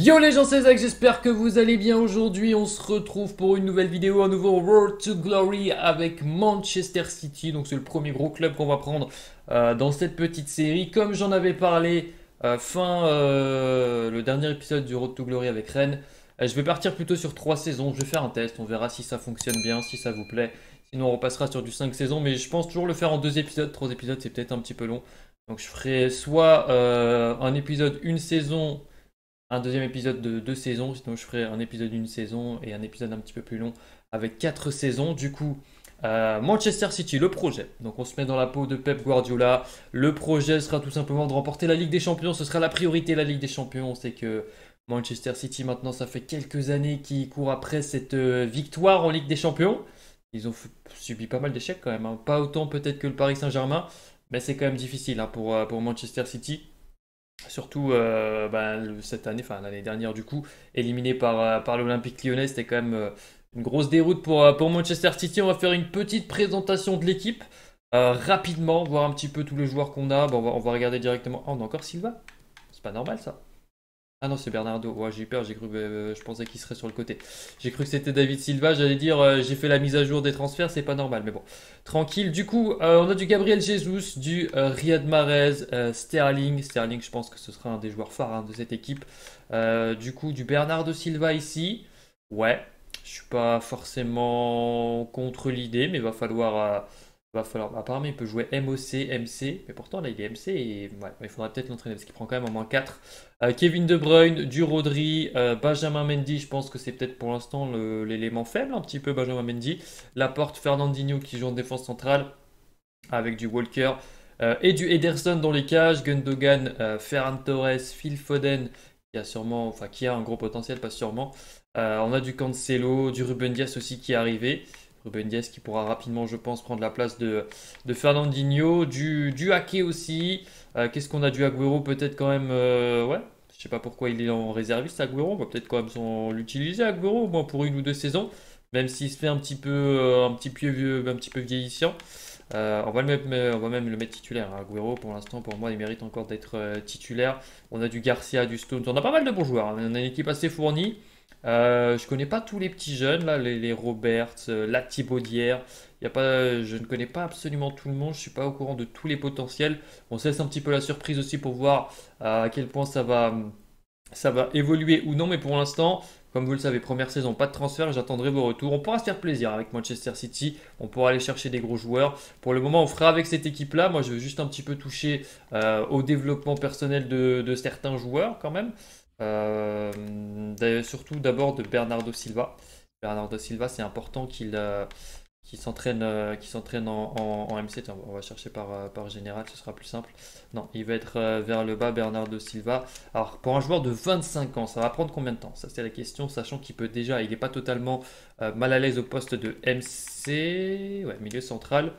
Yo les gens, c'est Zach, j'espère que vous allez bien aujourd'hui. On se retrouve pour une nouvelle vidéo, un nouveau World to Glory avec Manchester City. Donc c'est le premier gros club qu'on va prendre euh, dans cette petite série. Comme j'en avais parlé euh, fin euh, le dernier épisode du Road to Glory avec Rennes, je vais partir plutôt sur 3 saisons. Je vais faire un test, on verra si ça fonctionne bien, si ça vous plaît. Sinon on repassera sur du 5 saisons, mais je pense toujours le faire en 2 épisodes. 3 épisodes c'est peut-être un petit peu long. Donc je ferai soit un épisode, une saison un deuxième épisode de deux saisons. Sinon, je ferai un épisode d'une saison et un épisode un petit peu plus long avec quatre saisons. Du coup, euh, Manchester City, le projet. Donc, on se met dans la peau de Pep Guardiola. Le projet sera tout simplement de remporter la Ligue des Champions. Ce sera la priorité, la Ligue des Champions. On sait que Manchester City, maintenant, ça fait quelques années qu'ils courent après cette euh, victoire en Ligue des Champions. Ils ont subi pas mal d'échecs quand même. Hein. Pas autant peut-être que le Paris Saint-Germain, mais c'est quand même difficile hein, euh, pour Manchester City. Surtout euh, bah, cette année, enfin l'année dernière du coup, éliminé par, euh, par l'Olympique lyonnais, c'était quand même euh, une grosse déroute pour, Manchester City. On va faire une petite présentation de l'équipe rapidement, voir un petit peu tous les joueurs qu'on a. Bon, on, va, on va regarder directement. Oh, on a encore Silva? C'est pas normal ça. Ah non, c'est Bernardo. Ouais, j'ai eu peur, j'ai cru, euh, je pensais qu'il serait sur le côté. J'ai cru que c'était David Silva. J'allais dire, euh, j'ai fait la mise à jour des transferts, c'est pas normal, mais bon, tranquille. Du coup, euh, on a du Gabriel Jesus, du Riyad Mahrez, Sterling. Sterling, je pense que ce sera un des joueurs phares hein, de cette équipe. du coup, du Bernardo Silva ici. Ouais, je suis pas forcément contre l'idée, mais va falloir va falloir. Apparemment, il peut jouer MOC, MC, mais pourtant là il est MC et il faudra peut-être l'entraîner parce qu'il prend quand même au moins 4. Euh, Kevin De Bruyne, du Rodri, euh, Benjamin Mendy, je pense que c'est peut-être pour l'instant l'élément faible, un petit peu Benjamin Mendy. Laporte, Fernandinho qui joue en défense centrale avec du Walker euh, et du Ederson dans les cages, Gundogan, Ferran Torres, Phil Foden qui a sûrement, enfin qui a un gros potentiel, pas sûrement. on a du Cancelo, du Ruben Dias aussi qui est arrivé. Ruben Dias qui pourra rapidement, je pense, prendre la place de, Fernandinho, du, du aussi. Euh, qu'est-ce qu'on a du Agüero Peut-être quand même, euh, ouais. Je sais pas pourquoi il est en réserviste Agüero. On va peut-être quand même l'utiliser Agüero, au moins pour une ou deux saisons, même s'il se fait un petit peu, euh, un petit vieux, un petit peu vieillissant. on, va mettre, on va même le mettre titulaire. Hein. Agüero, pour l'instant, pour moi, il mérite encore d'être titulaire. On a du Garcia, du Stones. On a pas mal de bons joueurs. Hein. On a une équipe assez fournie. Euh, je connais pas tous les petits jeunes, là, les, Roberts, euh, la Thibaudière. Y a pas, je ne connais pas absolument tout le monde, je suis pas au courant de tous les potentiels. On se laisse un petit peu la surprise aussi pour voir euh, à quel point ça va, ça va évoluer ou non. Mais pour l'instant, comme vous le savez, première saison, pas de transfert, j'attendrai vos retours. On pourra se faire plaisir avec Manchester City, on pourra aller chercher des gros joueurs. Pour le moment, on fera avec cette équipe-là. Moi, je veux juste un petit peu toucher au développement personnel de certains joueurs quand même. Euh, surtout d'abord de Bernardo Silva. Bernardo Silva, c'est important qu'il euh, s'entraîne euh, s'entraîne en, MC. on va chercher par, général, ce sera plus simple. Non, il va être vers le bas, Bernardo Silva. Alors, pour un joueur de 25 ans, ça va prendre combien de temps? Ça, c'est la question, sachant qu'il peut déjà, il n'est pas totalement mal à l'aise au poste de MC, ouais, milieu central.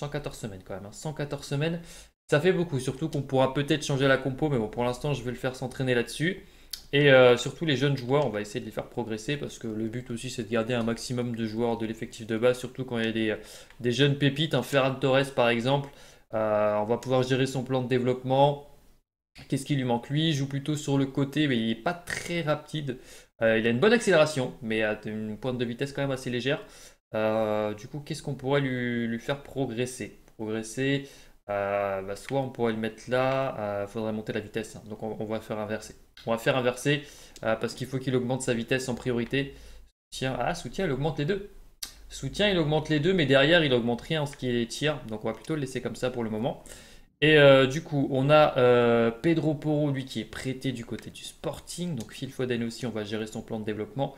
114 semaines quand même, 114 hein. semaines. Ça fait beaucoup, surtout qu'on pourra peut-être changer la compo, mais bon, pour l'instant, je vais le faire s'entraîner là-dessus. Et euh, surtout les jeunes joueurs, on va essayer de les faire progresser parce que le but aussi c'est de garder un maximum de joueurs de l'effectif de base, surtout quand il y a des, jeunes pépites, un Ferran Torres par exemple. Euh, on va pouvoir gérer son plan de développement. Qu'est-ce qui lui manque? Lui, il joue plutôt sur le côté, mais il n'est pas très rapide. Euh, il a une bonne accélération, mais a une pointe de vitesse quand même assez légère. du coup, qu'est-ce qu'on pourrait lui, lui, faire progresser? Progresser, euh, bah, soit on pourrait le mettre là, il euh, faudrait monter la vitesse. Donc on, va faire inverser. On va faire inverser euh, parce qu'il faut qu'il augmente sa vitesse en priorité. Soutien, ah, soutien, il augmente les deux. Soutien, il augmente les deux, mais derrière, il augmente rien en ce qui est tir. Donc on va plutôt le laisser comme ça pour le moment. Et du coup, on a Pedro Porro, lui, qui est prêté du côté du Sporting. Donc Phil Foden aussi, on va gérer son plan de développement.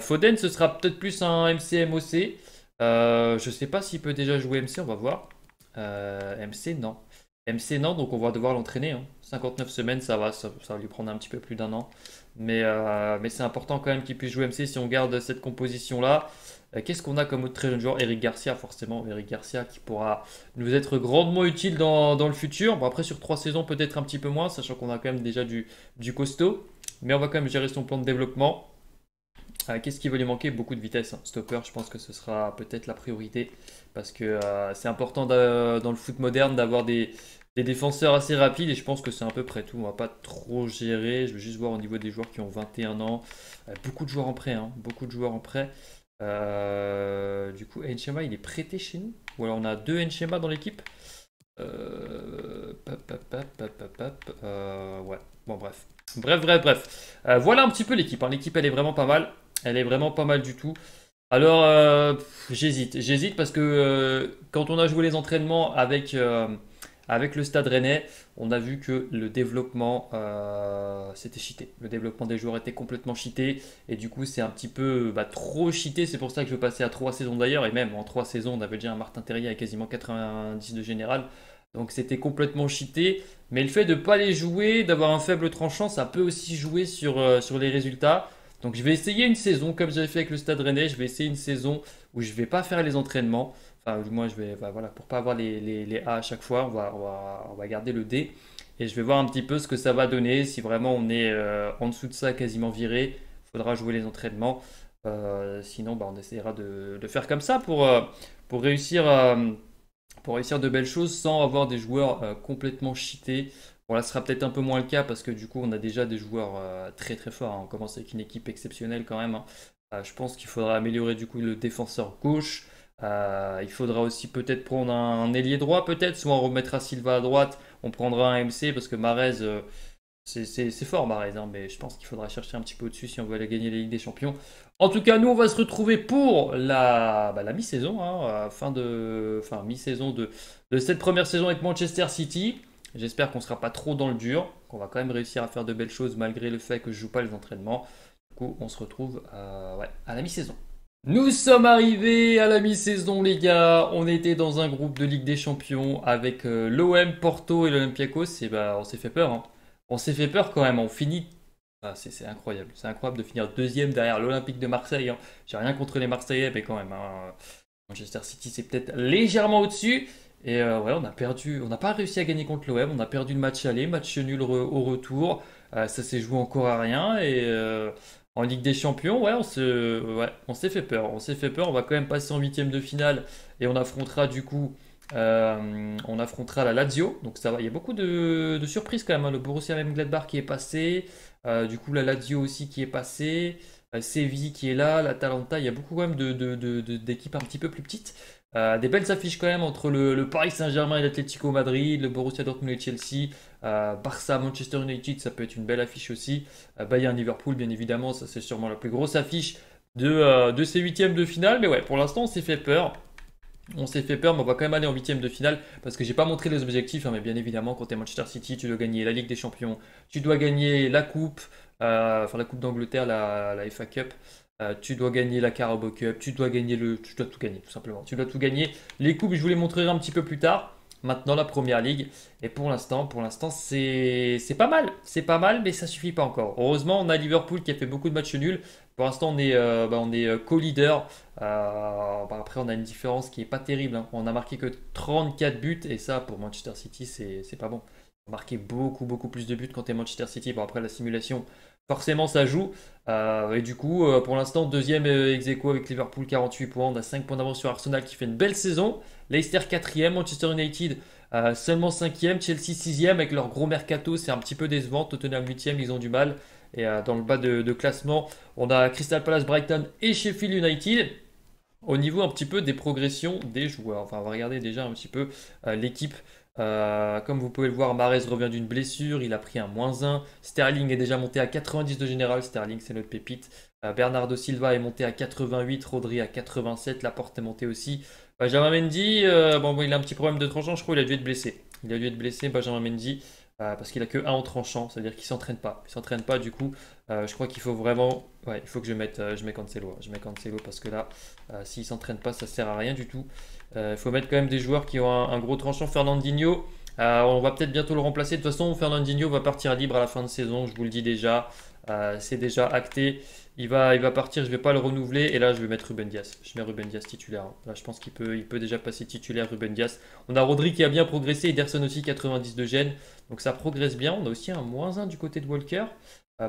Foden, ce sera peut-être plus un MCMOC. je ne sais pas s'il peut déjà jouer MC, on va voir. Euh, MC, non. MC, non, donc on va devoir l'entraîner. 59 hein. semaines, ça va, ça, va lui prendre un petit peu plus d'un an. Mais, euh, c'est important quand même qu'il puisse jouer MC si on garde cette composition-là. Euh, qu'est-ce qu'on a comme autre très jeune joueur? Eric Garcia, forcément. Eric Garcia qui pourra nous être grandement utile dans, le futur. Bon, après, sur trois saisons, peut-être un petit peu moins, sachant qu'on a quand même déjà du, du costaud. Mais on va quand même gérer son plan de développement. Qu'est-ce qui va lui manquer? Beaucoup de vitesse. Hein. Stopper, je pense que ce sera peut-être la priorité. Parce que c'est important dans le foot moderne d'avoir des, défenseurs assez rapides et je pense que c'est à peu près tout. On va pas trop gérer. Je vais juste voir au niveau des joueurs qui ont 21 ans. Euh, beaucoup de joueurs en prêt. Hein. Beaucoup de joueurs en prêt. Euh, du coup, Enchema, il est prêté chez nous? Ou alors on a deux Enchema dans l'équipe? Euh, Ouais, bon bref. Bref, bref, bref. voilà un petit peu l'équipe. Hein. L'équipe, elle est vraiment pas mal. Elle est vraiment pas mal du tout. Alors, j'hésite. J'hésite parce que quand on a joué les entraînements avec avec le Stade Rennais, on a vu que le développement, euh, c'était cheaté. Le développement des joueurs était complètement cheaté. Et du coup, c'est un petit peu bah, trop cheaté. C'est pour ça que je veux passer à trois saisons d'ailleurs. Et même en trois saisons, on avait déjà un Martin Terrier à quasiment 90 de général. Donc c'était complètement cheaté. Mais le fait de ne pas les jouer, d'avoir un faible tranchant, ça peut aussi jouer euh, sur les résultats. Donc je vais essayer une saison, comme j'avais fait avec le Stade Rennais, je vais essayer une saison où je ne vais pas faire les entraînements. Enfin, du moins, je vais, bah, voilà, pour pas avoir les, les, A à chaque fois, on va, on va, garder le D. Et je vais voir un petit peu ce que ça va donner. Si vraiment on est euh, en dessous de ça, quasiment viré, il faudra jouer les entraînements. Euh, sinon, bah, on essaiera de, faire comme ça pour, euh, pour, réussir, pour réussir de belles choses sans avoir des joueurs complètement cheatés. Bon, là, ce sera peut-être un peu moins le cas parce que du coup, on a déjà des joueurs très très forts. Hein. On commence avec une équipe exceptionnelle quand même. Hein. je pense qu'il faudra améliorer du coup le défenseur gauche. Euh, il faudra aussi peut-être prendre un, ailier droit, peut-être. Soit on remettra Silva à droite, on prendra un MC parce que Marez, euh, c'est fort Marez, hein, mais je pense qu'il faudra chercher un petit peu au-dessus si on veut aller gagner la Ligue des Champions. En tout cas, nous, on va se retrouver pour la, bah, mi-saison, fin de, enfin mi-saison de, de cette première saison avec Manchester City. J'espère qu'on sera pas trop dans le dur, qu'on va quand même réussir à faire de belles choses malgré le fait que je joue pas les entraînements. Du coup, on se retrouve euh, à la mi-saison. Nous sommes arrivés à la mi-saison les gars, on était dans un groupe de Ligue des Champions avec euh, l'OM, Porto et l'Olympiakos et bah on s'est fait peur. Hein. On s'est fait peur quand même, on finit... Ah, c'est incroyable, c'est incroyable de finir deuxième derrière l'Olympique de Marseille. Hein. J'ai rien contre les Marseillais mais quand même, hein, Manchester City c'est peut-être légèrement au-dessus. Et euh, ouais, on a perdu, on n'a pas réussi à gagner contre l'OM, on a perdu le match aller, match nul au retour. Euh, ça s'est joué encore à rien et en Ligue des Champions, ouais, on s'est fait peur. On s'est fait peur. On va quand même passer en huitième de finale et on affrontera du coup, euh, on affrontera la Lazio. Donc ça va. Il y a beaucoup de, surprises quand même. Hein. Le Borussia Mönchengladbach qui est passé, euh, du coup la Lazio aussi qui est passée, euh, Séville qui est là, la Talenta. Il y a beaucoup quand même d'équipes un petit peu plus petites. Euh, des belles affiches quand même entre le, Paris Saint-Germain et l'Atlético Madrid, le Borussia Dortmund et Chelsea, euh, Barça, Manchester United, ça peut être une belle affiche aussi. Euh, Bayern, Liverpool, bien évidemment, ça c'est sûrement la plus grosse affiche de, de ces huitièmes de finale. Mais ouais, pour l'instant, on s'est fait peur. On s'est fait peur, mais on va quand même aller en huitième de finale parce que j'ai pas montré les objectifs. Hein, mais bien évidemment, quand tu es Manchester City, tu dois gagner la Ligue des Champions, tu dois gagner la Coupe, enfin la Coupe d'Angleterre, la, la FA Cup. Euh, tu dois gagner la Carabao Cup, tu dois gagner le, tu dois tout gagner tout simplement. Tu dois tout gagner. Les coupes, je vous les montrerai un petit peu plus tard. Maintenant la première ligue. Et pour l'instant, pour l'instant, c'est pas mal. C'est pas mal, mais ça suffit pas encore. Heureusement, on a Liverpool qui a fait beaucoup de matchs nuls. Pour l'instant, on est, euh, bah, euh, co-leader. Bah, après, on a une différence qui est pas terrible. Hein. On a marqué que 34 buts. Et ça, pour Manchester City, c'est pas bon. On a marqué beaucoup, beaucoup plus de buts quand tu es Manchester City. Bon, après, la simulation, forcément ça joue. Euh, et du coup, euh, pour l'instant, deuxième euh, ex avec Liverpool, 48 points. On a 5 points d'avance sur Arsenal qui fait une belle saison. Leicester 4ème, Manchester United seulement 5ème, Chelsea 6ème avec leur gros mercato. C'est un petit peu décevant. Tottenham 8ème, ils ont du mal. Et dans le bas de, classement, on a Crystal Palace, Brighton et Sheffield United. Au niveau un petit peu des progressions des joueurs. Enfin, on va regarder déjà un petit peu l'équipe. Euh, comme vous pouvez le voir, Marez revient d'une blessure, il a pris un moins 1. Sterling est déjà monté à 90 de général, Sterling c'est notre pépite. Euh, Bernardo Silva est monté à 88, Rodri à 87, La Porte est monté aussi. Benjamin Mendy, euh, bon, il a un petit problème de tranchant, je crois qu'il a dû être blessé. Il a dû être blessé, Benjamin Mendy, parce qu'il a que 1 en tranchant, c'est-à-dire qu'il s'entraîne pas. Il s'entraîne pas, du coup, je crois qu'il faut vraiment. Ouais, il faut que je mette, je mets Cancelo. Je parce que là, s'il s'entraîne pas, ça sert à rien du tout. Il euh, faut mettre quand même des joueurs qui ont un, gros tranchant. Fernandinho, euh, on va peut-être bientôt le remplacer. De toute façon, Fernandinho va partir libre à la fin de saison, je vous le dis déjà. Euh, c'est déjà acté. Il va, partir, je ne vais pas le renouveler. Et là, je vais mettre Ruben Dias. Je mets Ruben Dias titulaire. Là, je pense qu'il peut, déjà passer titulaire, Ruben Dias. On a Rodri qui a bien progressé. Ederson aussi, 90 de gêne. Donc ça progresse bien. On a aussi un moins 1 du côté de Walker.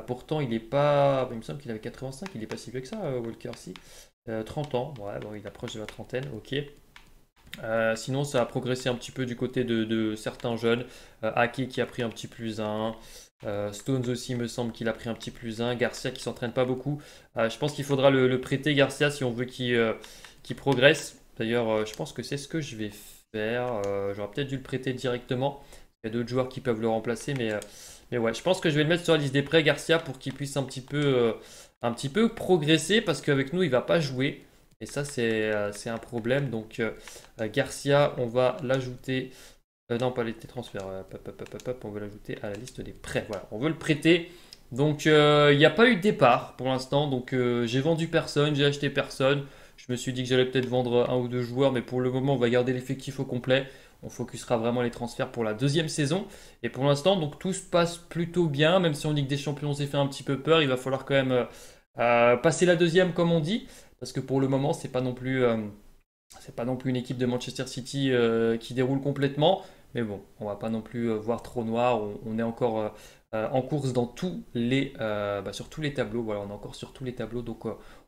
pourtant, il est pas. Il me semble qu'il avait 85, il est pas si vieux que ça, Walker, si. 30 ans, ouais, bon, il approche de la trentaine, ok. Sinon, ça a progressé un petit peu du côté de, certains jeunes. Aki qui a pris un petit plus 1. Stones aussi, me semble qu'il a pris un petit plus 1. Garcia qui s'entraîne pas beaucoup. je pense qu'il faudra le, prêter, Garcia, si on veut qu'il progresse. D'ailleurs, je pense que c'est ce que je vais faire. J'aurais peut-être dû le prêter directement. Il y a d'autres joueurs qui peuvent le remplacer, mais, euh, mais ouais, je pense que je vais le mettre sur la liste des prêts, Garcia, pour qu'il puisse un petit peu, euh, un petit peu progresser, parce qu'avec nous, il va pas jouer. Et ça, c'est euh, un problème. Donc, Garcia, on va l'ajouter. non, pas les transferts. on va l'ajouter à la liste des prêts. Voilà, on veut le prêter. Donc, il n'y a pas eu de départ pour l'instant. Donc, j'ai vendu personne, j'ai acheté personne. Je me suis dit que j'allais peut-être vendre un ou deux joueurs, mais pour le moment, on va garder l'effectif au complet. On focusera vraiment les transferts pour la deuxième saison. Et pour l'instant, donc tout se passe plutôt bien, même si on dit que des Champions s'est fait un petit peu peur. Il va falloir quand même euh, euh, passer la deuxième, comme on dit, parce que pour le moment, c'est pas non plus, euh, c'est pas non plus une équipe de Manchester City qui déroule complètement. Mais bon, on va pas non plus voir trop noir. On, est encore en course dans tous les, bah, sur tous les tableaux. Voilà, on est encore sur tous les tableaux. Donc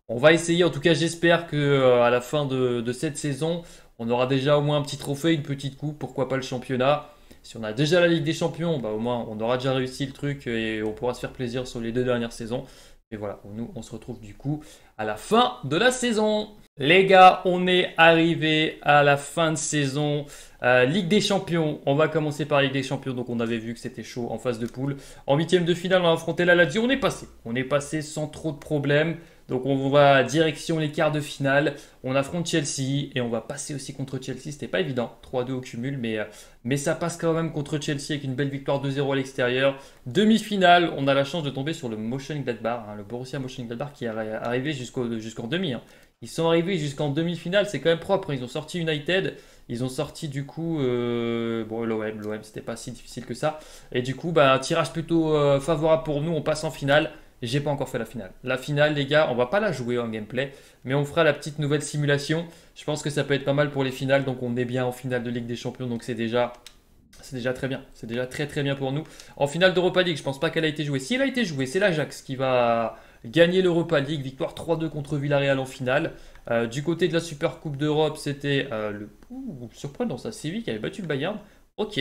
on va essayer. En tout cas, j'espère que à la fin de cette saison, on aura déjà au moins un petit trophée, une petite coupe, pourquoi pas le championnat? Si on a déjà la Ligue des Champions, bah au moins on aura déjà réussi le truc et on pourra se faire plaisir sur les deux dernières saisons. Et voilà, nous on se retrouve du coup à la fin de la saison. Les gars, on est arrivé à la fin de saison. Euh, Ligue des Champions, on va commencer par Ligue des Champions. Donc on avait vu que c'était chaud en phase de poule. En huitième de finale, on a affronté la Lazio. On est passé. On est passé sans trop de problèmes. Donc on va direction les quarts de finale. On affronte Chelsea et on va passer aussi contre Chelsea. C'était pas évident, 3-2 au cumul, mais, euh, mais ça passe quand même contre Chelsea avec une belle victoire 2-0 à l'extérieur. Demi-finale, on a la chance de tomber sur le Motion Gladbach, hein, le Borussia Motion Gladbach qui est arrivé jusqu'en demi. Hein. Ils sont arrivés jusqu'en demi-finale, c'est quand même propre. Ils ont sorti United, ils ont sorti du coup euh, bon l'OM, l'OM c'était pas si difficile que ça. Et du coup, bah, un tirage plutôt euh, favorable pour nous. On passe en finale j'ai pas encore fait la finale. La finale, les gars, on va pas la jouer en gameplay, mais on fera la petite nouvelle simulation. Je pense que ça peut être pas mal pour les finales, donc on est bien en finale de Ligue des Champions, donc c'est déjà, c'est déjà très bien. C'est déjà très très bien pour nous. En finale d'Europa League, je pense pas qu'elle a été jouée. Si elle a été jouée, c'est l'Ajax qui va gagner l'Europa League, victoire 3-2 contre Villarreal en finale. Euh, du côté de la Super Coupe d'Europe, c'était euh, le Ouh, surprenant ça, Séville qui avait battu le Bayern. Ok.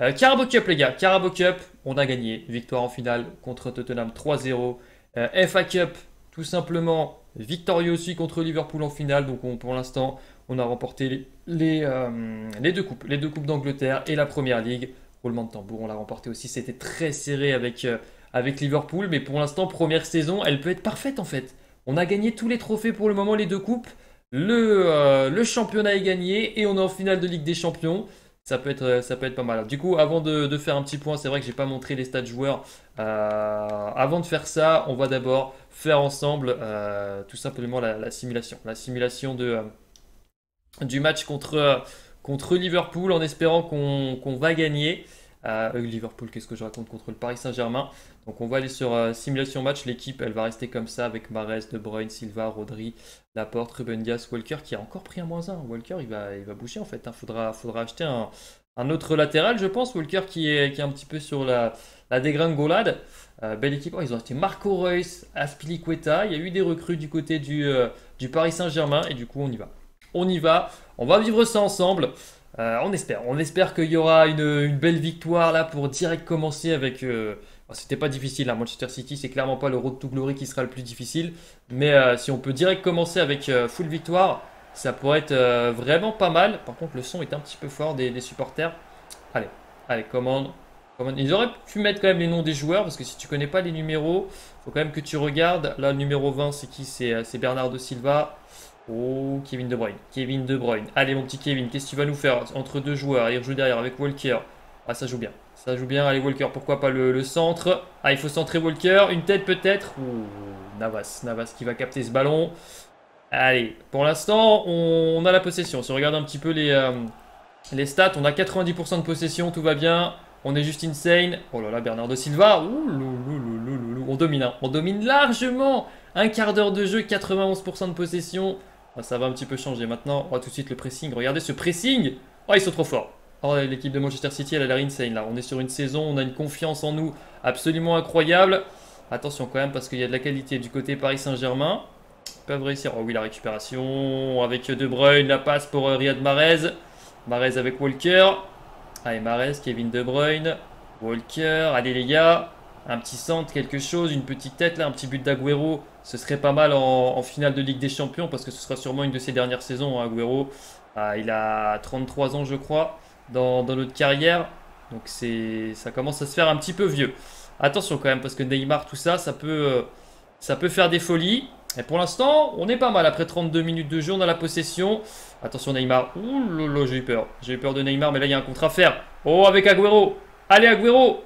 Euh, Carabao Cup, les gars. Carabao Cup, on a gagné. Victoire en finale contre Tottenham 3-0. Euh, FA Cup, tout simplement, victorieux aussi contre Liverpool en finale. Donc pour l'instant, on a remporté les, euh, les, deux coupes. Les deux coupes d'Angleterre et la Première Ligue. Roulement de tambour, on l'a remporté aussi. C'était très serré avec, avec Liverpool. Mais pour l'instant, première saison, elle peut être parfaite en fait. On a gagné tous les trophées pour le moment, les deux coupes. Le championnat est gagné et on est en finale de Ligue des Champions ça peut être, ça peut être pas mal. Du coup, avant de, faire un petit point, c'est vrai que j'ai pas montré les stats joueurs. Euh, avant de faire ça, on va d'abord faire ensemble euh, tout simplement la, simulation. La simulation de, euh, du match contre, contre Liverpool en espérant qu'on va gagner. Liverpool, qu'est-ce que je raconte contre le Paris Saint-Germain? Donc on va aller sur simulation match. L'équipe, elle va rester comme ça avec Mares, De Bruyne, Silva, Rodri, Laporte, Ruben Walker qui a encore pris un moins 1. Walker, il va, il va bouger en fait. Il hein. faudra, faudra acheter un, autre latéral, je pense. Walker qui est, qui est un petit peu sur la, la dégringolade. Euh, belle équipe. Oh, ils ont acheté Marco Reus, Aspilicueta. Il y a eu des recrues du côté du, euh, du Paris Saint-Germain et du coup on y va. On y va. On va vivre ça ensemble. Euh, on espère. On espère qu'il y aura une, une, belle victoire là pour direct commencer avec c'était pas difficile hein. Manchester City, c'est clairement pas le road to glory qui sera le plus difficile. Mais euh, si on peut direct commencer avec euh, full victoire, ça pourrait être euh, vraiment pas mal. Par contre, le son est un petit peu fort des, supporters. Allez, allez, commande. Ils auraient pu mettre quand même les noms des joueurs parce que si tu connais pas les numéros, faut quand même que tu regardes. Là, le numéro 20, c'est qui? C'est Bernardo Silva. Oh, Kevin De Bruyne. Kevin De Bruyne. Allez, mon petit Kevin, qu'est-ce que tu vas nous faire entre deux joueurs? Il joue derrière avec Walker. Ah, ça joue bien. Ça joue bien. Allez, Walker, pourquoi pas le, centre? Ah, il faut centrer Walker. Une tête peut-être? Ouh, Navas. Navas qui va capter ce ballon. Allez, pour l'instant, on, a la possession. Si on regarde un petit peu les, euh, les stats, on a 90% de possession, tout va bien. On est juste insane. Oh là là, Bernardo Silva. Ouh, on domine, hein. on domine largement. Un quart d'heure de jeu, 91% de possession. Ah, ça va un petit peu changer maintenant. On va tout de suite le pressing. Regardez ce pressing. Oh, ils sont trop forts. Oh, l'équipe de Manchester City, elle a l'air insane là. On est sur une saison, on a une confiance en nous absolument incroyable. Attention quand même parce qu'il y a de la qualité du côté Paris Saint-Germain. Ils peuvent réussir. Oh oui, la récupération avec De Bruyne, la passe pour euh, Riyad Mahrez. Mahrez avec Walker. Allez, Mahrez, Kevin De Bruyne. Walker, allez les gars. Un petit centre, quelque chose, une petite tête là, un petit but d'Aguero. Ce serait pas mal en, finale de Ligue des Champions parce que ce sera sûrement une de ses dernières saisons, hein, Agüero. Ah, il a 33 ans, je crois, dans, notre carrière. Donc ça commence à se faire un petit peu vieux. Attention quand même, parce que Neymar, tout ça, ça peut, euh, ça peut faire des folies. Et pour l'instant, on est pas mal. Après 32 minutes de jeu, on a la possession. Attention Neymar. Ouh j'ai eu peur. J'ai eu peur de Neymar, mais là, il y a un contre à faire. Oh, avec Agüero. Allez, Agüero.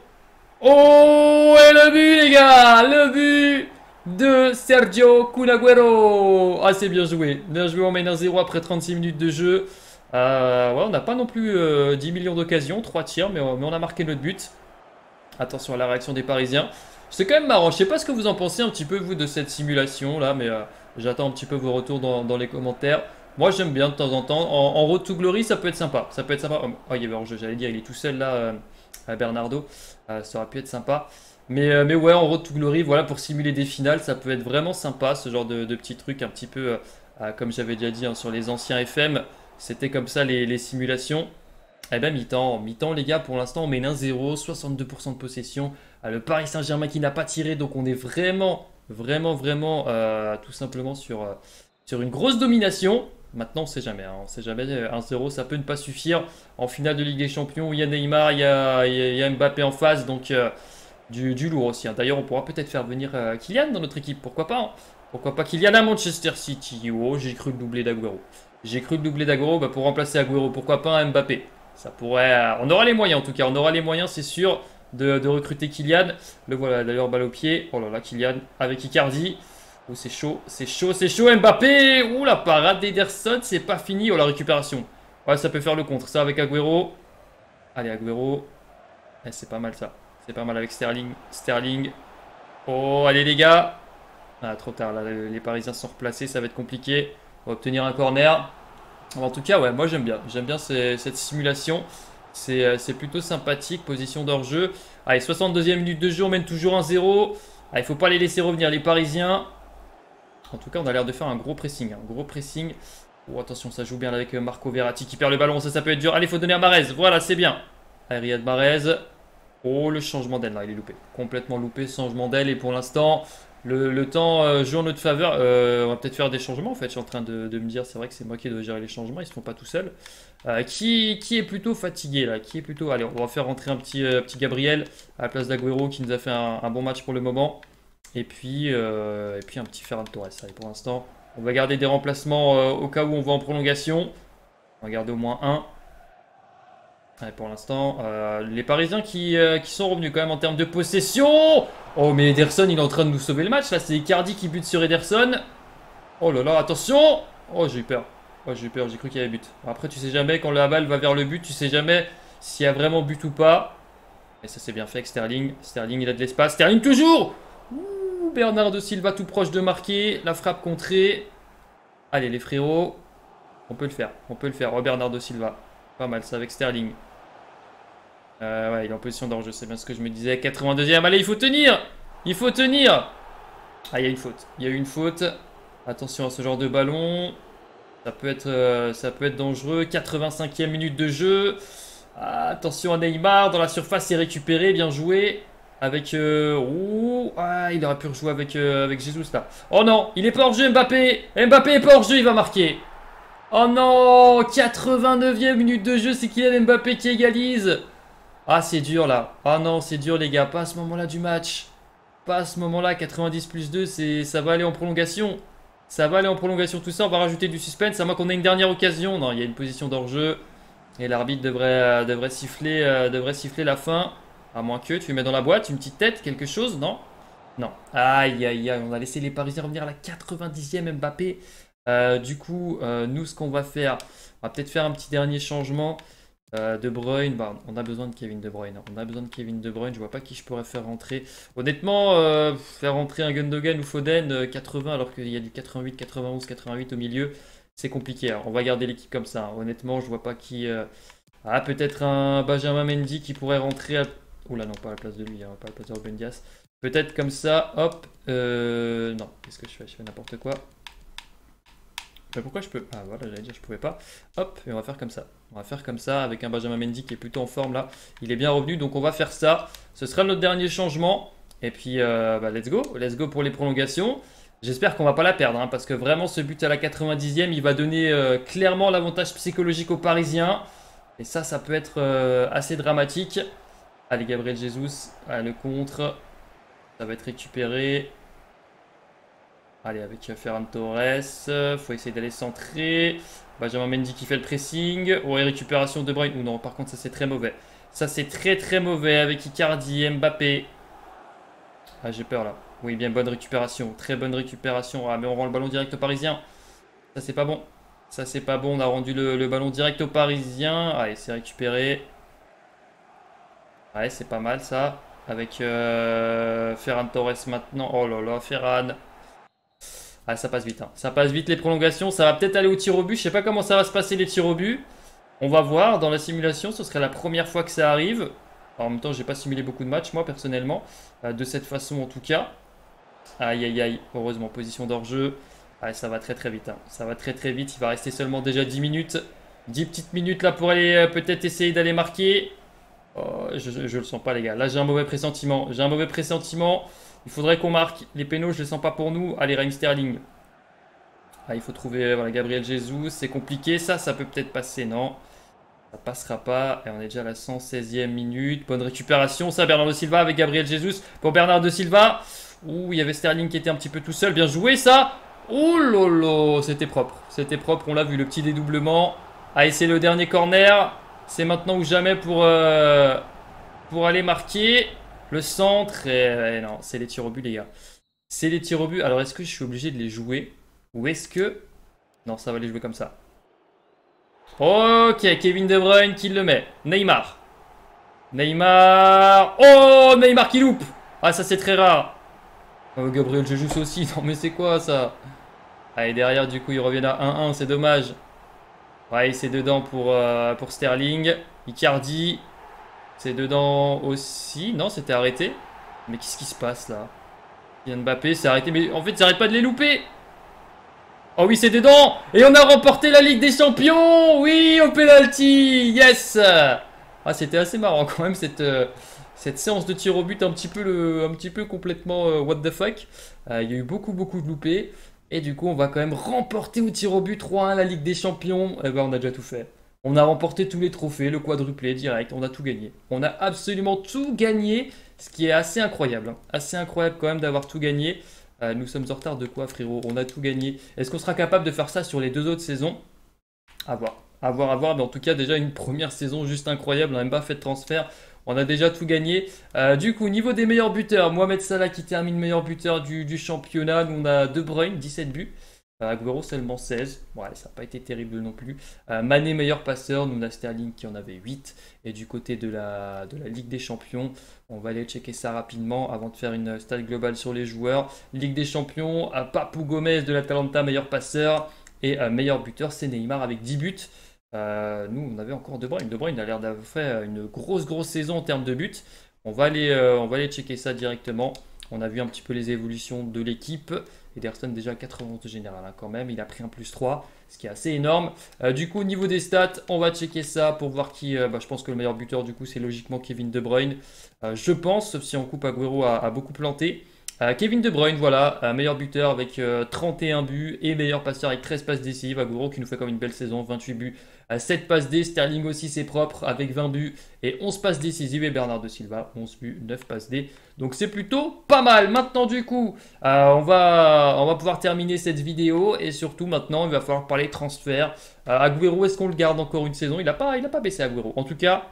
Oh, et le but, les gars. Le but de Sergio Cunagüero. Ah, c'est bien joué. Bien joué, on mène 1-0 après 36 minutes de jeu. Euh, ouais, on n'a pas non plus 10 euh, millions d'occasions, 3 tirs, mais, mais, on a marqué notre but. Attention à la réaction des Parisiens. C'est quand même marrant. Je sais pas ce que vous en pensez un petit peu, vous, de cette simulation là, mais euh, j'attends un petit peu vos retours dans, les commentaires. Moi, j'aime bien de temps en temps. En, Road to Glory, ça peut être sympa. Ça peut être sympa. Oh, il y avait j'allais dire, il est tout seul là, à Bernardo. ça aurait pu être sympa. Mais, mais ouais, en Road to Glory, voilà, pour simuler des finales, ça peut être vraiment sympa, ce genre de, petits trucs un petit peu, comme j'avais déjà dit, hein, sur les anciens FM. C'était comme ça les, simulations. Eh ben mi-temps, mi-temps les gars, pour l'instant on met 1-0, 62% de possession. Ah, le Paris Saint-Germain qui n'a pas tiré, donc on est vraiment, vraiment, vraiment euh, tout simplement sur, euh, sur une grosse domination. Maintenant on sait jamais, hein, on sait jamais, 1-0 euh, ça peut ne pas suffire. En finale de Ligue des Champions, il y a Neymar, il y a, Mbappé en face, donc du, lourd aussi. Hein. D'ailleurs on pourra peut-être faire venir Kylian dans notre équipe, pourquoi pas hein. Pourquoi pas Kylian à Manchester City Oh j'ai cru le doubler d'Aguero. J'ai cru le doubler d'Aguero bah, pour remplacer Aguero. Pourquoi pas un Mbappé Ça pourrait. Euh, on aura les moyens en tout cas. On aura les moyens, c'est sûr, de, recruter Kylian. Le voilà d'ailleurs balle au pied. Oh là là, Kylian avec Icardi. Oh, c'est chaud, c'est chaud, c'est chaud. Mbappé Ouh, la parade d'Ederson, c'est pas fini. Oh, la récupération. Ouais, ça peut faire le contre. Ça avec Aguero. Allez, Aguero. Eh, c'est pas mal ça. C'est pas mal avec Sterling. Sterling. Oh, allez les gars. Ah, trop tard. Là, les Parisiens sont replacés. Ça va être compliqué. On va obtenir un corner. En tout cas, ouais, moi j'aime bien. J'aime bien cette simulation. Euh, c'est plutôt sympathique. Position d'hors-jeu. Allez, 62e minute de jeu. On mène toujours 1-0. Il ne faut pas les laisser revenir, les Parisiens. En tout cas, on a l'air de faire un gros pressing. Un gros pressing. Oh, attention, ça joue bien avec euh, Marco Verratti qui perd le ballon. Ça, ça peut être dur. Allez, il faut donner à Marez. Voilà, c'est bien. Allez, Riyad Marez. Oh, le changement d'aile, il est loupé. Complètement loupé, changement d'aile. Et pour l'instant, le, temps euh, joue en notre faveur. Euh, on va peut-être faire des changements en fait. Je suis en train de, me dire, c'est vrai que c'est moi qui dois gérer les changements. Ils se font pas tout seuls. Euh, qui, est plutôt fatigué là? Qui est plutôt. Allez, on va faire rentrer un petit, Gabriel à la place d'Aguero qui nous a fait un, bon match pour le moment. Et puis, un petit Ferran Torres. Allez, pour l'instant, on va garder des remplacements au cas où on va en prolongation. On va garder au moins un pour l'instant, les Parisiens qui, sont revenus quand même en termes de possession. Oh, mais Ederson, il est en train de nous sauver le match. Là, c'est Icardi qui bute sur Ederson. Oh là là, attention Oh, j'ai eu peur. Oh, j'ai eu peur, j'ai cru qu'il y avait but. Après, tu sais jamais, quand la balle va vers le but, tu sais jamais s'il y a vraiment but ou pas. Et ça, c'est bien fait avec Sterling. Sterling, il a de l'espace. Sterling, toujours Bernardo Silva tout proche de marquer. La frappe contrée. Allez, les frérots. On peut le faire. On peut le faire. Oh, Bernardo Silva. Pas mal, ça avec Sterling. Euh, ouais, il est en position d'enjeu, c'est bien ce que je me disais. 82e, allez, il faut tenir Il faut tenir Ah, il y a une faute. Il y a une faute. Attention à ce genre de ballon. Ça peut être, euh, ça peut être dangereux. 85e minute de jeu. attention à Neymar. Dans la surface, il est récupéré. Bien joué. Avec... Euh, ouh, ah, il aurait pu rejouer avec, avec Jesus là. Oh non, il est pas hors jeu Mbappé. Mbappé est pas hors jeu, il va marquer. Oh non 89e minute de jeu, c'est Kylian Mbappé qui égalise. Ah, c'est dur là. Ah non, c'est dur les gars. Pas à ce moment-là du match. Pas à ce moment-là. 90 plus 2, ça va aller en prolongation. Ça va aller en prolongation tout ça. On va rajouter du suspense. À moins qu'on ait une dernière occasion. Non, il y a une position d'hors-jeu. Et l'arbitre devrait, euh, devrait, siffler, euh, devrait siffler la fin. À moins que tu mets dans la boîte une petite tête, quelque chose, non? Non. Aïe, aïe, aïe. On a laissé les Parisiens revenir à la 90e Mbappé. Euh, du coup, nous, ce qu'on va faire, on va peut-être faire un petit dernier changement. Euh, de Bruyne, bah, on a besoin de Kevin De Bruyne. On a besoin de Kevin De Bruyne. Je vois pas qui je pourrais faire rentrer. Honnêtement, euh, faire rentrer un Gundogan ou Foden 80 euh, alors qu'il y a du 88, 91, 88 au milieu, c'est compliqué. on va garder l'équipe comme ça. Hein. Honnêtement, je vois pas qui. Ah, peut-être un Benjamin Mendy qui pourrait rentrer. À... Oh non, pas à la place de lui, hein, pas à la place de Ruben. Peut-être comme ça, hop. Non, qu'est-ce que je fais? Je fais n'importe quoi. Mais pourquoi je peux Ah voilà, j'allais dire je pouvais pas. Hop, et on va faire comme ça. On va faire comme ça avec un Benjamin Mendy qui est plutôt en forme là. Il est bien revenu, donc on va faire ça. Ce sera notre dernier changement. Et puis, euh, bah, let's go. Let's go pour les prolongations. J'espère qu'on va pas la perdre, hein, parce que vraiment ce but à la 90e, il va donner euh, clairement l'avantage psychologique aux Parisiens. Et ça, ça peut être euh, assez dramatique. Allez, Gabriel Jesus, le contre. Ça va être récupéré. Allez, avec Ferran Torres. faut essayer d'aller centrer. Benjamin Mendy qui fait le pressing. Ouais, récupération de Bruyne. Ou non, par contre, ça c'est très mauvais. Ça c'est très très mauvais avec Icardi, Mbappé. Ah, j'ai peur là. Oui, bien bonne récupération. Très bonne récupération. Ah, mais on rend le ballon direct au Parisien. Ça, c'est pas bon. Ça, c'est pas bon. On a rendu le, ballon direct au Parisien. Allez, c'est récupéré. Ouais, c'est pas mal ça. Avec euh, Ferran Torres maintenant. Oh là là, Ferran. Ah, ça passe vite. Hein. Ça passe vite les prolongations. Ça va peut-être aller au tir au but. Je sais pas comment ça va se passer les tirs au but. On va voir dans la simulation. Ce serait la première fois que ça arrive. en même temps, j'ai pas simulé beaucoup de matchs, moi, personnellement. Euh, de cette façon, en tout cas. Aïe, aïe, aïe. Heureusement, position d'hors-jeu. ça va très, très vite. Hein. Ça va très, très vite. Il va rester seulement déjà 10 minutes. 10 petites minutes là pour aller euh, peut-être essayer d'aller marquer. Oh, je, je, le sens pas, les gars. Là, j'ai un mauvais pressentiment. J'ai un mauvais pressentiment. Il faudrait qu'on marque. Les pénaux, je les sens pas pour nous. Allez, Raheem Sterling. Ah, il faut trouver Gabriel Jesus. C'est compliqué. Ça, ça peut peut-être passer, non? Ça passera pas. Et on est déjà à la 116e minute. Bonne récupération. Ça, Bernardo Silva avec Gabriel Jesus. Pour Bernardo Silva. Ouh, il y avait Sterling qui était un petit peu tout seul. Bien joué, ça. Oh lolo, c'était propre. C'était propre. On l'a vu, le petit dédoublement. Allez, c'est le dernier corner. C'est maintenant ou jamais pour, euh, pour aller marquer. Le centre. Et, non, c'est les tirs au but, les gars. C'est les tirs au but. Alors, est-ce que je suis obligé de les jouer? Ou est-ce que... Non, ça va les jouer comme ça. Ok, Kevin De Bruyne qui le met. Neymar. Neymar. Oh, Neymar qui loupe. Ah, ça c'est très rare. Oh, Gabriel Jesus aussi. Non, mais c'est quoi ça? Allez, derrière, du coup, il revient à 1-1. C'est dommage. Ouais, c'est dedans pour, euh, pour Sterling. Icardi. C'est dedans aussi. Non, c'était arrêté. Mais qu'est-ce qui se passe là? Mbappé, c'est arrêté. Mais en fait, ça pas de les louper. Oh oui, c'est dedans Et on a remporté la Ligue des Champions Oui, au penalty Yes Ah, c'était assez marrant quand même, cette, euh, cette séance de tir au but un petit peu, le, un petit peu complètement euh, what the fuck. Euh, il y a eu beaucoup, beaucoup de loupés. Et du coup, on va quand même remporter au tir au but 3-1 la Ligue des Champions. Eh ben, on a déjà tout fait. On a remporté tous les trophées, le quadruplé direct, on a tout gagné. On a absolument tout gagné, ce qui est assez incroyable. Hein. Assez incroyable quand même d'avoir tout gagné. Euh, nous sommes en retard de quoi, frérot? On a tout gagné. Est-ce qu'on sera capable de faire ça sur les deux autres saisons? À voir. À voir, à voir. Mais en tout cas, déjà une première saison juste incroyable. On n'a même pas fait de transfert. On a déjà tout gagné. Euh, du coup, niveau des meilleurs buteurs, Mohamed Salah qui termine meilleur buteur du, championnat. Nous, on a De Bruyne, 17 buts. Euh, Aguero seulement 16. Ouais, ça n'a pas été terrible non plus. Euh, Mané meilleur passeur, nous on a Sterling qui en avait 8. Et du côté de la, Ligue des Champions, on va aller checker ça rapidement avant de faire une stade globale sur les joueurs. Ligue des Champions, euh, Papou Gomez de l'Atalanta meilleur passeur. Et meilleur buteur, c'est Neymar avec 10 buts. nous, on avait encore De Bruyne. De Bruyne a l'air d'avoir fait une grosse, grosse saison en termes de buts. On va aller, on va aller checker ça directement. On a vu un petit peu les évolutions de l'équipe. Ederson déjà 91 de général quand même, il a pris un plus 3, ce qui est assez énorme. Euh, du coup au niveau des stats, on va checker ça pour voir qui, euh, bah, je pense que le meilleur buteur du coup c'est logiquement Kevin De Bruyne. Euh, je pense, sauf si on coupe Agüero a, a beaucoup planté. Kevin De Bruyne, voilà, meilleur buteur avec 31 buts et meilleur passeur avec 13 passes décisives. Agüero qui nous fait comme une belle saison, 28 buts, 7 passes D. Sterling aussi c'est propre avec 20 buts et 11 passes décisives. Et Bernard de Silva, 11 buts, 9 passes D. Donc c'est plutôt pas mal. Maintenant du coup, euh, on, va, pouvoir terminer cette vidéo. Et surtout maintenant, il va falloir parler transfert. Euh, Agüero, est-ce qu'on le garde encore une saison? Il n'a pas, pas baissé Agüero. En tout cas,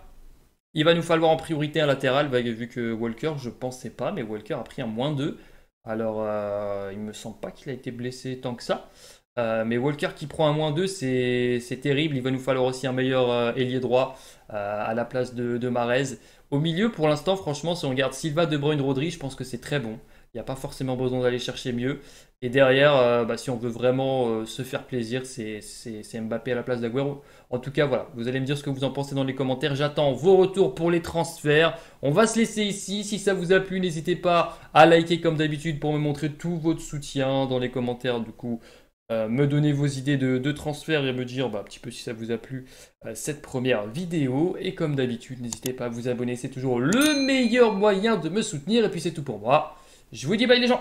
il va nous falloir en priorité un latéral. Vu que Walker, je pensais pas. Mais Walker a pris un moins 2. Alors, euh, il me semble pas qu'il a été blessé tant que ça. Euh, mais Walker qui prend un moins 2, c'est terrible. Il va nous falloir aussi un meilleur euh, ailier droit euh, à la place de, Marez. Au milieu, pour l'instant, franchement, si on regarde Silva, De Bruyne, Rodri, je pense que c'est très bon. Il n'y a pas forcément besoin d'aller chercher mieux. Et derrière, bah, si on veut vraiment se faire plaisir, c'est Mbappé à la place d'Aguero. En tout cas, voilà, vous allez me dire ce que vous en pensez dans les commentaires. J'attends vos retours pour les transferts. On va se laisser ici. Si ça vous a plu, n'hésitez pas à liker comme d'habitude pour me montrer tout votre soutien dans les commentaires. Du coup, euh, me donner vos idées de, de transferts et me dire bah, un petit peu si ça vous a plu cette première vidéo. Et comme d'habitude, n'hésitez pas à vous abonner. C'est toujours le meilleur moyen de me soutenir. Et puis c'est tout pour moi. Je vous dis bye les gens